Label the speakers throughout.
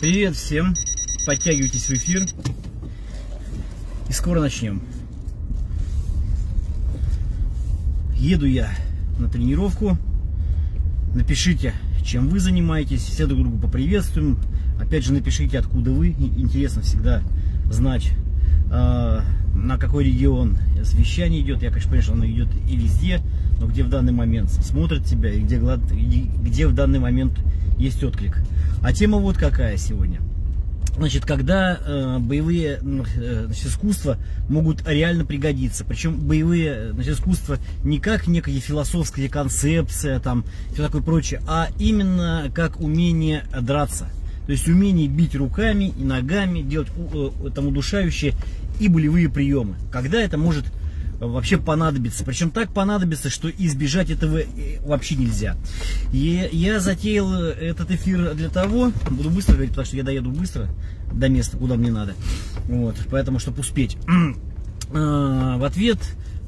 Speaker 1: Привет всем! Подтягивайтесь в эфир. И скоро начнем. Еду я на тренировку. Напишите, чем вы занимаетесь. Все друг друга поприветствуем. Опять же, напишите, откуда вы. Интересно всегда знать, на какой регион вещание идет. Я, конечно, понимаю, что оно идет и везде, но где в данный момент смотрят тебя и где, где в данный момент есть отклик. А тема вот какая сегодня. Значит, когда э, боевые э, значит, искусства могут реально пригодиться. Причем боевые значит, искусства не как некая философская концепция, там, все такое прочее, а именно как умение драться. То есть умение бить руками и ногами, делать э, там удушающие и болевые приемы. Когда это может вообще понадобится. Причем так понадобится, что избежать этого э, вообще нельзя. И я затеял этот эфир для того, буду быстро говорить, потому что я доеду быстро до места, куда мне надо. Вот, поэтому, чтобы успеть. А, в ответ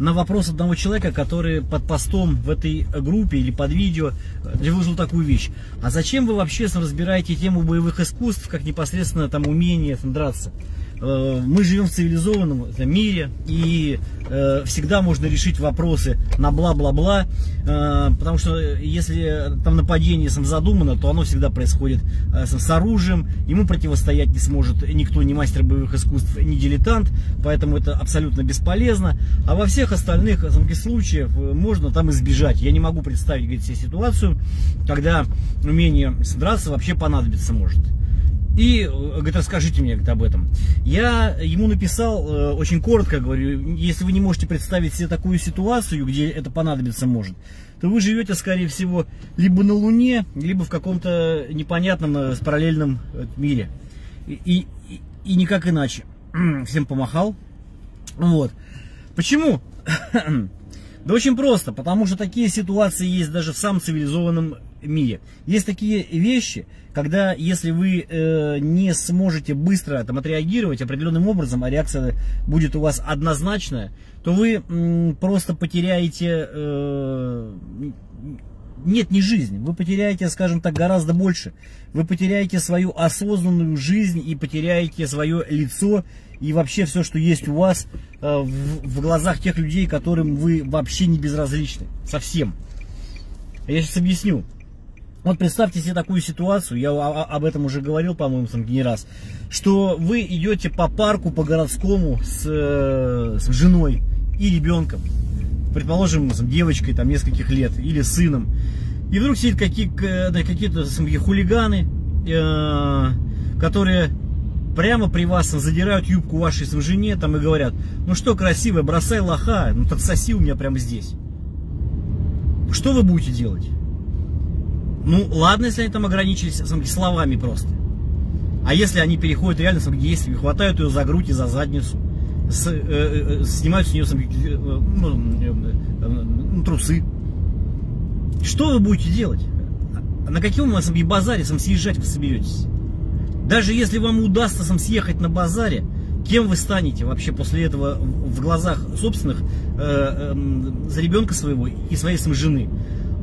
Speaker 1: на вопрос одного человека, который под постом в этой группе или под видео э, выложил такую вещь. А зачем вы вообще разбираете тему боевых искусств, как непосредственно там умение там, драться? Э, мы живем в цивилизованном мире, и э, всегда можно решить вопросы на бла-бла-бла, э, потому что если там нападение сам задумано, то оно всегда происходит с оружием, ему противостоять не сможет никто, ни мастер боевых искусств, ни дилетант, поэтому это абсолютно бесполезно. А во всех остальных случаях можно там избежать. Я не могу представить говорит, себе ситуацию, когда умение драться вообще понадобится может. И э, говорит, расскажите мне говорит, об этом. Я ему написал э, очень коротко, говорю, если вы не можете представить себе такую ситуацию, где это понадобиться может, то вы живете, скорее всего, либо на Луне, либо в каком-то непонятном э, параллельном мире. И, и, и никак иначе. Всем помахал. Вот. Почему? Да очень просто, потому что такие ситуации есть даже в самом цивилизованном мире. Есть такие вещи, когда если вы э, не сможете быстро там, отреагировать определенным образом, а реакция будет у вас однозначная, то вы м, просто потеряете... Э, нет, не жизнь. Вы потеряете, скажем так, гораздо больше. Вы потеряете свою осознанную жизнь и потеряете свое лицо и вообще все, что есть у вас э, в, в глазах тех людей, которым вы вообще не безразличны. Совсем. Я сейчас объясню. Вот представьте себе такую ситуацию, я об этом уже говорил, по-моему, не раз, что вы идете по парку, по городскому с, э, с женой и ребенком, предположим, с девочкой там нескольких лет или сыном, и вдруг сидят какие-то какие хулиганы, э, которые прямо при вас задирают юбку вашей жене там и говорят, ну что красивая, бросай лоха, ну так соси у меня прямо здесь. Что вы будете делать? Ну, ладно, если они там ограничились самки, словами просто. А если они переходят реально к действию, хватают ее за грудь и за задницу, с, э, э, снимают с нее самки, э, ну, э, э, ну, трусы, что вы будете делать? На каком у самки, базаре сам съезжать вы соберетесь? Даже если вам удастся сам съехать на базаре, кем вы станете вообще после этого в глазах собственных э, э, за ребенка своего и своей сам жены?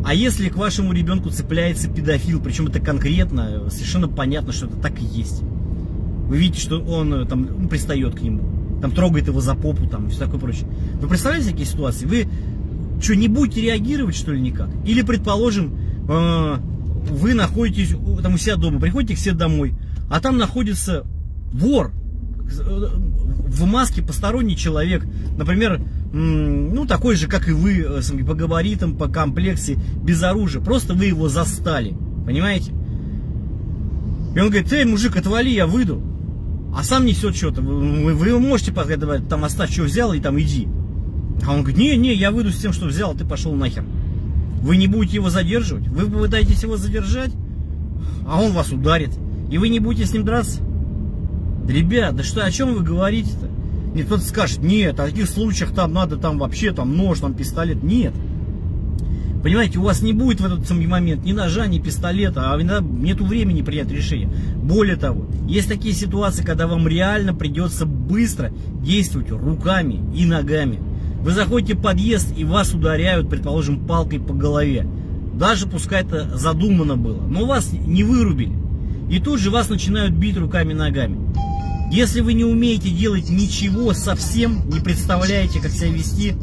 Speaker 1: А если к вашему ребенку цепляется педофил, причем это конкретно, совершенно понятно, что это так и есть. Вы видите, что он э, там ну, пристает к нему, там трогает его за попу, там и все такое прочее. Вы представляете такие ситуации? Вы что, не будете реагировать, что ли, никак? Или, предположим, э, вы находитесь там у себя дома, приходите к себе домой, а там находится вор, э, в маске посторонний человек, например, ну, такой же, как и вы, э, по габаритам, по комплекции, без оружия. Просто вы его застали, понимаете? И он говорит, эй, мужик, отвали, я выйду. А сам несет что-то. Вы, вы можете подгадывать, там оставь, что взял, и там иди. А он говорит, не, не, я выйду с тем, что взял, а ты пошел нахер. Вы не будете его задерживать? Вы попытаетесь его задержать, а он вас ударит. И вы не будете с ним драться? Ребят, да что, о чем вы говорите-то? И кто-то скажет, нет, в таких случаях там надо там вообще там нож, там пистолет. Нет. Понимаете, у вас не будет в этот самый момент ни ножа, ни пистолета, а нету времени принять решение. Более того, есть такие ситуации, когда вам реально придется быстро действовать руками и ногами. Вы заходите в подъезд и вас ударяют, предположим, палкой по голове. Даже пускай это задумано было. Но вас не вырубили. и тут же вас начинают бить руками и ногами. Если вы не умеете делать ничего совсем, не представляете, как себя вести,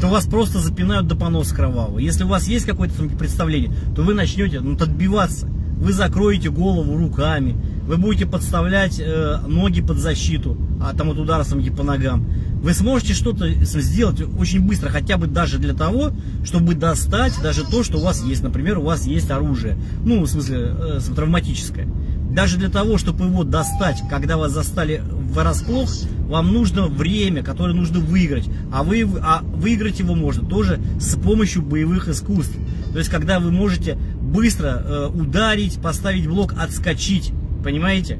Speaker 1: то вас просто запинают до поноса кровавого. Если у вас есть какое-то представление, то вы начнете ну, отбиваться. Вы закроете голову руками, вы будете подставлять э, ноги под защиту, а там от удара самки по ногам. Вы сможете что-то сделать очень быстро, хотя бы даже для того, чтобы достать даже то, что у вас есть. Например, у вас есть оружие, ну, в смысле, э, травматическое. Даже для того, чтобы его достать, когда вас застали врасплох, вам нужно время, которое нужно выиграть. А, вы, а выиграть его можно тоже с помощью боевых искусств. То есть, когда вы можете быстро э, ударить, поставить блок, отскочить. Понимаете?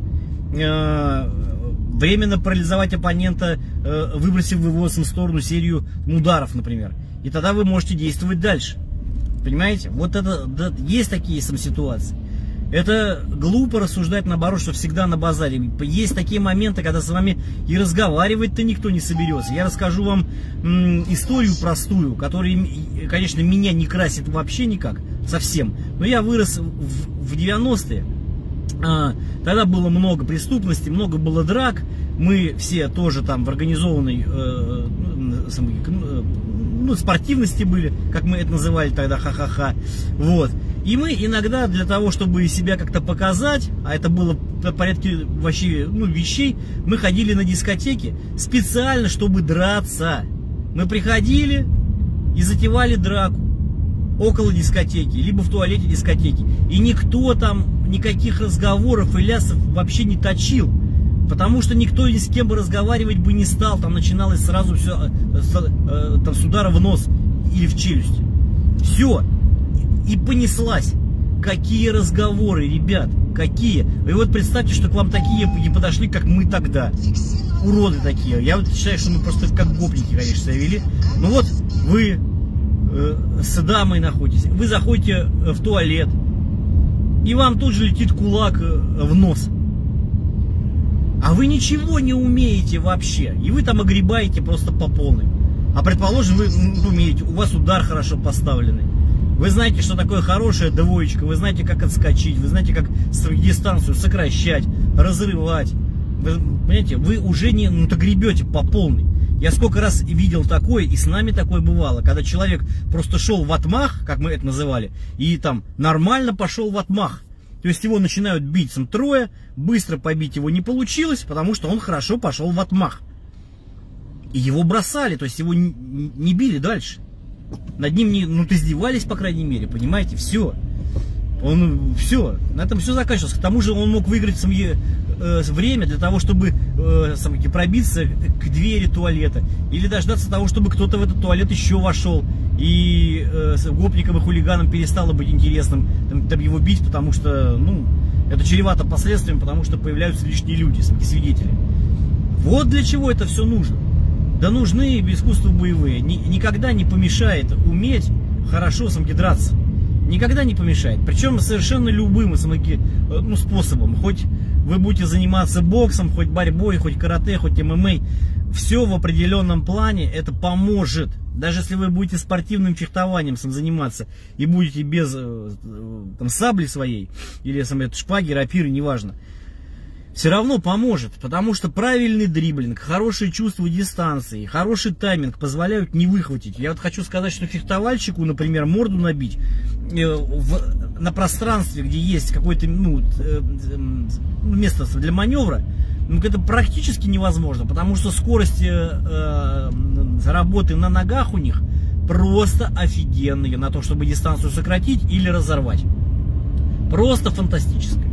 Speaker 1: Э, временно парализовать оппонента, э, выбросив в его сторону серию ударов, например. И тогда вы можете действовать дальше. Понимаете? Вот это, да, есть такие сам ситуации. Это глупо рассуждать наоборот, что всегда на базаре. Есть такие моменты, когда с вами и разговаривать-то никто не соберется. Я расскажу вам историю простую, которая, конечно, меня не красит вообще никак, совсем. Но я вырос в, в 90-е. А, тогда было много преступности, много было драк. Мы все тоже там в организованной э, э, ну, спортивности были, как мы это называли тогда, ха-ха-ха. Вот. И мы иногда для того, чтобы себя как-то показать, а это было в порядке вообще ну, вещей, мы ходили на дискотеки специально, чтобы драться. Мы приходили и затевали драку около дискотеки, либо в туалете дискотеки. И никто там никаких разговоров и лясов вообще не точил. Потому что никто ни с кем бы разговаривать бы не стал. Там начиналось сразу все э, э, там, с удара в нос или в челюсть. Все и понеслась. Какие разговоры, ребят, какие. И вот представьте, что к вам такие не подошли, как мы тогда. Уроды такие. Я вот считаю, что мы просто как гопники, конечно, себя. Ну вот, вы э, с дамой находитесь, вы заходите э, в туалет, и вам тут же летит кулак э, в нос. А вы ничего не умеете вообще. И вы там огребаете просто по полной. А предположим, вы умеете, у вас удар хорошо поставленный. Вы знаете, что такое хорошая двоечка, вы знаете, как отскочить, вы знаете, как дистанцию сокращать, разрывать. Вы, понимаете, вы уже не ну, гребете по полной. Я сколько раз видел такое, и с нами такое бывало, когда человек просто шел в отмах, как мы это называли, и там нормально пошел в отмах. То есть его начинают бить сам трое, быстро побить его не получилось, потому что он хорошо пошел в отмах. И его бросали, то есть его не били дальше. Над ним не, ну, издевались, по крайней мере, понимаете, все. Он, все, на этом все заканчивалось. К тому же он мог выиграть самое, э, время для того, чтобы э, сам, пробиться к двери туалета. Или дождаться того, чтобы кто-то в этот туалет еще вошел. И э, гопникам и хулиганам перестало быть интересным там, там его бить, потому что, ну, это чревато последствиями, потому что появляются лишние люди, свидетели. Вот для чего это все нужно. Да нужны искусства боевые. Ни, никогда не помешает уметь хорошо самки драться. Никогда не помешает. Причем совершенно любым самки, э, ну, способом. Хоть вы будете заниматься боксом, хоть борьбой, хоть карате, хоть ММА. Все в определенном плане это поможет. Даже если вы будете спортивным фехтованием сам заниматься и будете без э, э, там, сабли своей или сам, шпаги, рапиры, неважно все равно поможет, потому что правильный дриблинг, хорошее чувство дистанции, хороший тайминг позволяют не выхватить. Я вот хочу сказать, что фехтовальщику, например, морду набить э, в, на пространстве, где есть какое-то ну, э, место для маневра, ну, это практически невозможно, потому что скорость э, э, работы на ногах у них просто офигенные на то, чтобы дистанцию сократить или разорвать. Просто фантастическая.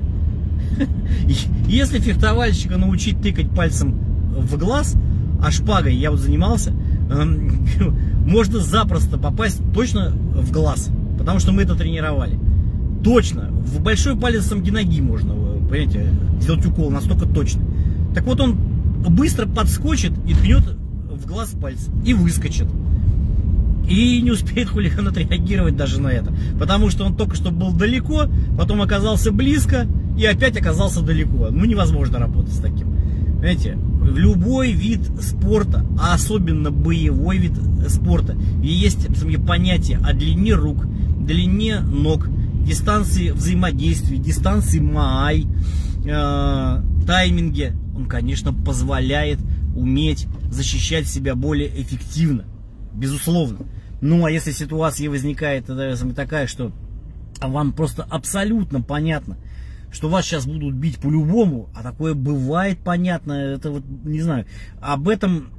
Speaker 1: Если фехтовальщика научить тыкать пальцем в глаз, а шпагой я вот занимался, эм, можно запросто попасть точно в глаз, потому что мы это тренировали. Точно, в большой палец самки ноги можно, понимаете, сделать укол настолько точно. Так вот он быстро подскочит и ткнет в глаз пальцем и выскочит. И не успеет хулиган отреагировать даже на это. Потому что он только что был далеко, потом оказался близко, и опять оказался далеко. Ну, невозможно работать с таким. Понимаете, в любой вид спорта, а особенно боевой вид спорта, есть понятие о длине рук, длине ног дистанции взаимодействия, дистанции МААЙ, э, тайминге, он, конечно, позволяет уметь защищать себя более эффективно, безусловно. Ну, а если ситуация возникает такая, что вам просто абсолютно понятно, что вас сейчас будут бить по-любому, а такое бывает понятно, это вот, не знаю, об этом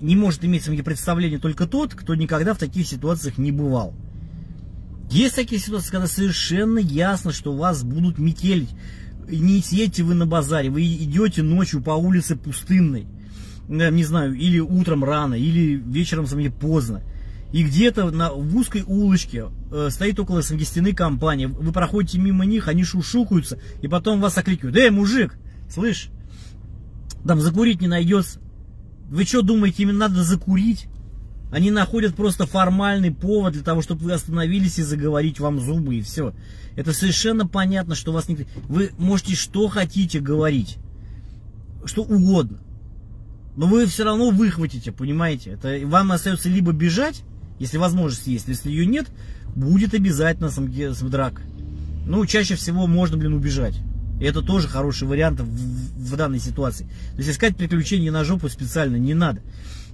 Speaker 1: не может иметь свои представления только тот, кто никогда в таких ситуациях не бывал. Есть такие ситуации, когда совершенно ясно, что вас будут метелить. Не едете вы на базаре, вы идете ночью по улице пустынной, не знаю, или утром рано, или вечером поздно. И где-то на, в узкой улочке э, стоит около стены компания. Вы проходите мимо них, они шушукаются, и потом вас окликивают. Эй, мужик, слышь, там закурить не найдется. Вы что думаете, им надо закурить? Они находят просто формальный повод для того, чтобы вы остановились и заговорить вам зубы, и все. Это совершенно понятно, что вас не... Вы можете что хотите говорить, что угодно. Но вы все равно выхватите, понимаете? Это вам остается либо бежать, если возможность есть, если ее нет, будет обязательно сам, сам драк. Ну, чаще всего можно, блин, убежать. И это тоже хороший вариант в, в данной ситуации. То есть искать приключения на жопу специально не надо.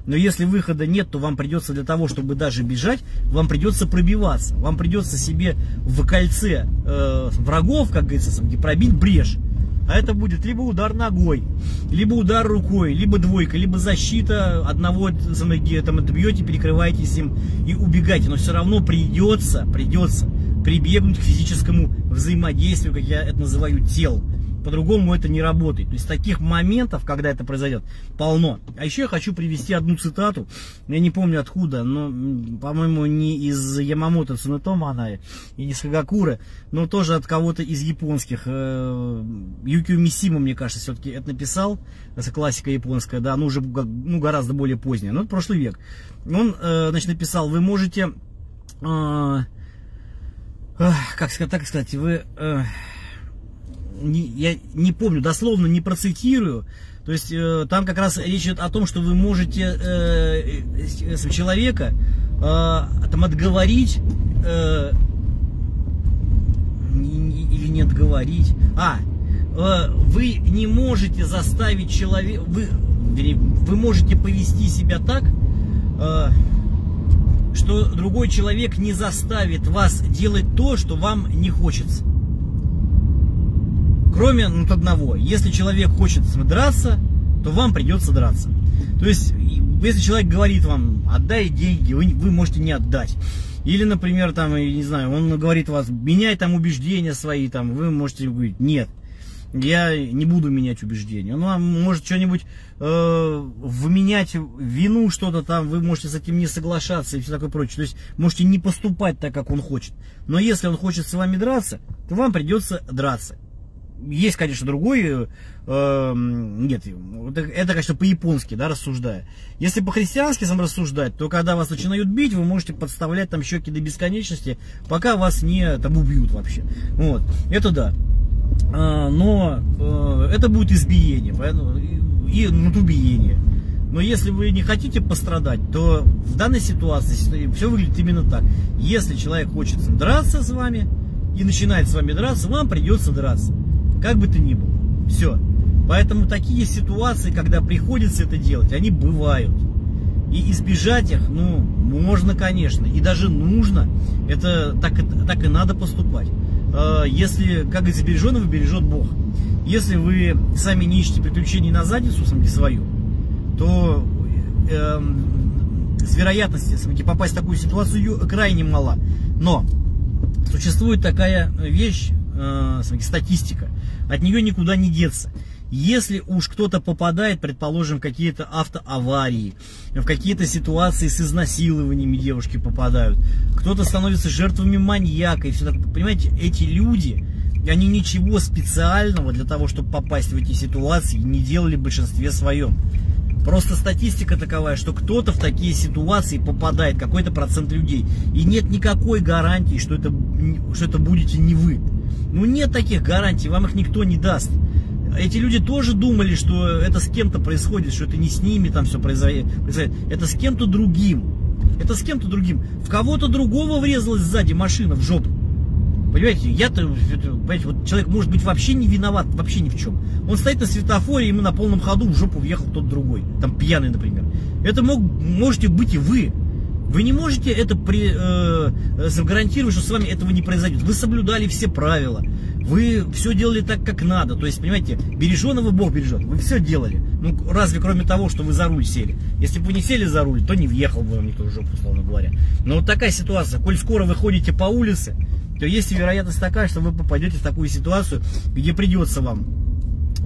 Speaker 1: Но если выхода нет, то вам придется для того, чтобы даже бежать, вам придется пробиваться. Вам придется себе в кольце э, врагов, как говорится, пробить брешь. А это будет либо удар ногой, либо удар рукой, либо двойка, либо защита одного там, отбьете, перекрываетесь им и убегаете. Но все равно придется, придется прибегнуть к физическому взаимодействию, как я это называю, тел. По-другому это не работает. То есть таких моментов, когда это произойдет, полно. А еще я хочу привести одну цитату. Я не помню откуда, но, по-моему, не из Ямамото Цунетома она, и не из Хагакуры, но тоже от кого-то из японских. Э, Юкио Мисима, мне кажется, все-таки это написал. Это классика японская, да, ну уже ну, гораздо более поздняя. Но это прошлый век. Он, э, значит, написал, вы можете... Э, как сказать, так сказать, вы, не, я не помню, дословно не процитирую, то есть э, там как раз речь идет о том, что вы можете э, э, человека э, там отговорить э, или не отговорить, а э, вы не можете заставить человека, вы, вы можете повести себя так, э, что другой человек не заставит вас делать то, что вам не хочется. Кроме ну, одного, если человек хочет драться, то вам придется драться. То есть, если человек говорит вам, отдай деньги, вы, вы можете не отдать. Или, например, там, я не знаю, он говорит вас, меняй там убеждения свои, там, вы можете говорить, нет я не буду менять убеждения. Ну, а может что-нибудь э, вменять вину что-то там, вы можете с этим не соглашаться и все такое прочее. То есть можете не поступать так, как он хочет. Но если он хочет с вами драться, то вам придется драться. Есть, конечно, другой, э, нет, это, это, конечно, по-японски, да, рассуждая. Если по-христиански сам рассуждать, то когда вас начинают бить, вы можете подставлять там щеки до бесконечности, пока вас не там убьют вообще. Вот, это да. А, но э, это будет избиение, и натубиение. Но если вы не хотите пострадать, то в данной ситуации все выглядит именно так. Если человек хочет драться с вами и начинает с вами драться, вам придется драться. Как бы то ни было. Все. Поэтому такие ситуации, когда приходится это делать, они бывают. И избежать их, ну, можно, конечно, и даже нужно. Это так, так и надо поступать. Э, если, как говорится, береженого бережет Бог. Если вы сами не ищете приключений на задницу, самки свою, то э, с вероятностью самки, попасть в такую ситуацию крайне мала. Но существует такая вещь, э, статистика. От нее никуда не деться. Если уж кто-то попадает, предположим, в какие-то автоаварии, в какие-то ситуации с изнасилованиями девушки попадают, кто-то становится жертвами маньяка и все такое. Понимаете, эти люди, они ничего специального для того, чтобы попасть в эти ситуации, не делали в большинстве своем. Просто статистика таковая, что кто-то в такие ситуации попадает, какой-то процент людей. И нет никакой гарантии, что это, что это будете не вы. Ну нет таких гарантий, вам их никто не даст эти люди тоже думали, что это с кем-то происходит, что это не с ними там все произойдет. Это с кем-то другим. Это с кем-то другим. В кого-то другого врезалась сзади машина в жопу. Понимаете, я-то, понимаете, вот человек может быть вообще не виноват, вообще ни в чем. Он стоит на светофоре, ему на полном ходу в жопу въехал тот другой, там пьяный, например. Это мог, можете быть и вы. Вы не можете это при, э, э, гарантировать, что с вами этого не произойдет. Вы соблюдали все правила. Вы все делали так, как надо. То есть, понимаете, береженого Бог бережет. Вы все делали. Ну, разве кроме того, что вы за руль сели. Если бы вы не сели за руль, то не въехал бы вам никто в жопу, условно говоря. Но вот такая ситуация. Коль скоро вы ходите по улице, то есть вероятность такая, что вы попадете в такую ситуацию, где придется вам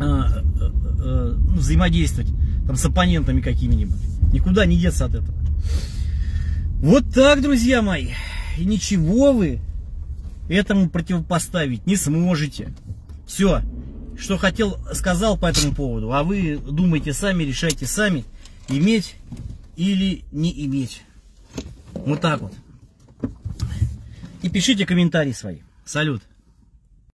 Speaker 1: э, э, э, ну, взаимодействовать там, с оппонентами какими-нибудь. Никуда не деться от этого. Вот так, друзья мои. И ничего вы этому противопоставить не сможете. Все. Что хотел, сказал по этому поводу. А вы думайте сами, решайте сами, иметь или не иметь. Вот так вот. И пишите комментарии свои. Салют.